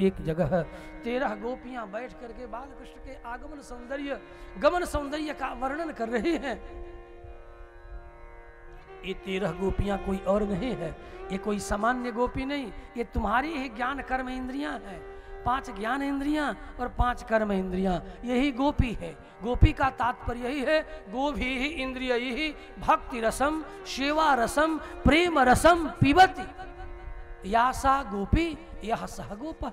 एक जगह तेरह गोपियाँ बैठ करके बाल कृष्ण के आगमन सौंदर्य, गमन सौंदर्य का वर्णन कर रही हैं। ये तेरह गोपियाँ कोई और नहीं है, ये कोई सामान्य गोपी नहीं, ये तुम्हारी ही ज्ञान कर्म इंद्रियाँ हैं। पाँच ज्ञान इंद्रियाँ और पाँच कर्म इंद्रियाँ, यही गोपी है। गोपी का तात्पर्य यही है, गोभी ही इंद्रिय भक्ति रसम, सेवा रसम, प्रेम रसम, पिबती। यासा गोपी, यह सह गोप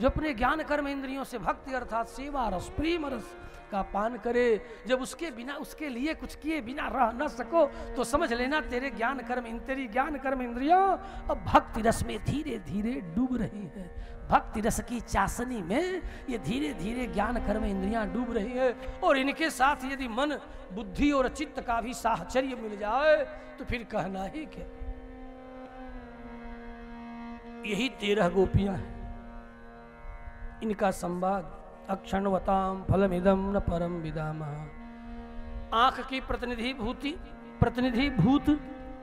जो अपने ज्ञान कर्म इंद्रियों से भक्ति अर्थात सेवा रस, प्रेम रस का पान करे, जब उसके बिना, उसके लिए कुछ किए बिना रह न सको तो समझ लेना तेरे ज्ञान कर्म तेरी ज्ञान कर्म इंद्रियों अब भक्ति रस में धीरे धीरे डूब रही है। भक्ति रस की चाशनी में ये धीरे धीरे ज्ञान कर्म इंद्रियाँ डूब रही है। और इनके साथ यदि मन, बुद्धि और चित्त का भी साहचर्य मिल जाए तो फिर कहना ही क्या? यही तेरह गोपियाँ हैं। इनका संवाद अक्षणवताम फलमिदम न परम विदाम। आँख की प्रतिनिधि भूति प्रतिनिधि भूत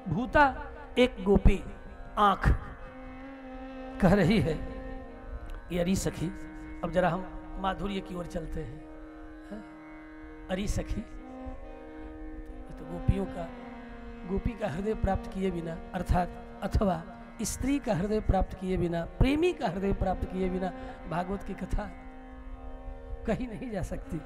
भूता एक गोपी, आँख। कह रही है ये अरी सखी, अब जरा हम माधुर्य की ओर चलते हैं। हाँ? अरी सखी तो गोपियों का, गोपी का हृदय प्राप्त किए बिना, अर्थात अथवा स्त्री का हृदय प्राप्त किए बिना, प्रेमी का हृदय प्राप्त किए बिना भागवत की कथा कहीं नहीं जा सकती।